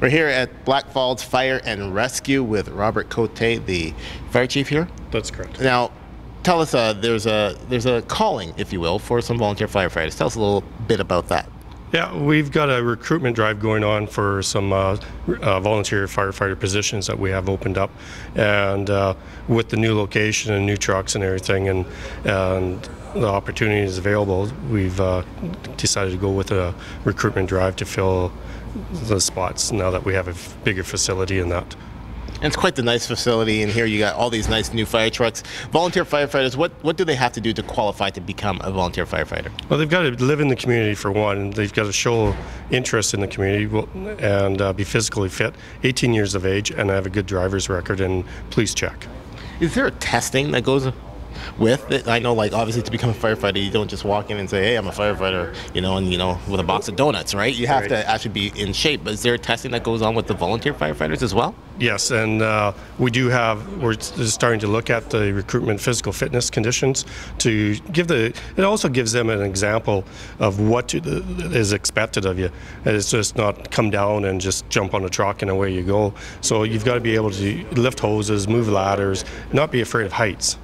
We're here at Blackfalds Fire and Rescue with Robert Cote, the fire chief here. That's correct. Now, tell us, uh, there's a there's a calling, if you will, for some volunteer firefighters. Tell us a little bit about that. Yeah, we've got a recruitment drive going on for some uh, uh, volunteer firefighter positions that we have opened up, and uh, with the new location and new trucks and everything, and and the opportunities available, we've uh, decided to go with a recruitment drive to fill the spots now that we have a bigger facility in that. And it's quite the nice facility, and here you got all these nice new fire trucks. Volunteer firefighters, what what do they have to do to qualify to become a volunteer firefighter? Well, they've got to live in the community for one. They've got to show interest in the community and uh, be physically fit, 18 years of age, and have a good driver's record and police check. Is there a testing that goes with it? I know, like obviously, to become a firefighter, you don't just walk in and say, "Hey, I'm a firefighter," you know, and you know, with a box of donuts, right? You have Right. to actually be in shape. But is there testing that goes on with the volunteer firefighters as well? Yes, and uh, we do have, we're starting to look at the recruitment physical fitness conditions to give the, it also gives them an example of what to, is expected of you. And It's just not come down and just jump on a truck and away you go. So you've got to be able to lift hoses, move ladders, not be afraid of heights.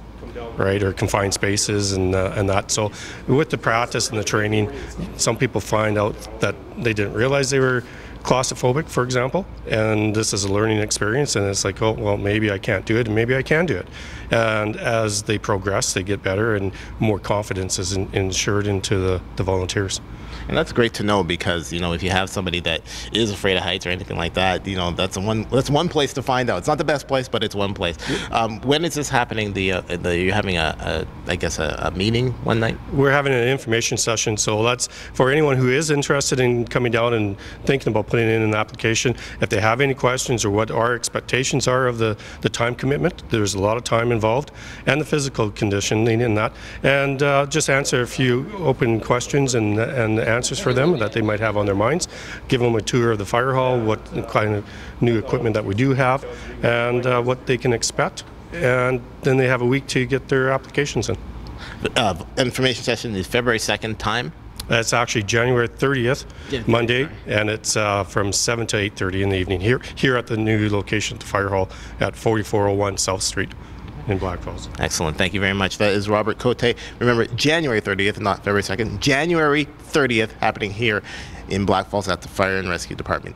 Right, or confined spaces and uh, and that. So, with the practice and the training, some people find out that they didn't realize they were claustrophobic, for example, and this is a learning experience, and it's like, oh, well, maybe I can't do it, and maybe I can do it. And as they progress, they get better, and more confidence is in, ensured into the, the volunteers. And that's great to know because you know if you have somebody that is afraid of heights or anything like that, you know that's one that's one place to find out. It's not the best place, but it's one place. Um, when is this happening? The, uh, the you're having a, a I guess a, a meeting one night. We're having an information session, so that's for anyone who is interested in coming down and thinking about putting in an application. If they have any questions or what our expectations are of the, the time commitment, there's a lot of time involved, and the physical conditioning in that, and uh, just answer a few open questions and and answers for them that they might have on their minds. Give them a tour of the fire hall, what kind of new equipment that we do have, and uh, what they can expect. And then they have a week to get their applications in. Uh, information session is February second. Time. That's actually January 30th, Yeah, Monday, sorry. and it's uh, from 7 to 8:30 in the evening here here at the new location at the fire hall at 4401 South Street in Blackfalds. Excellent. Thank you very much. That is Robert Cote. Remember, January 30th, not February 2nd. January 30th, happening here in Blackfalds at the Fire and Rescue Department.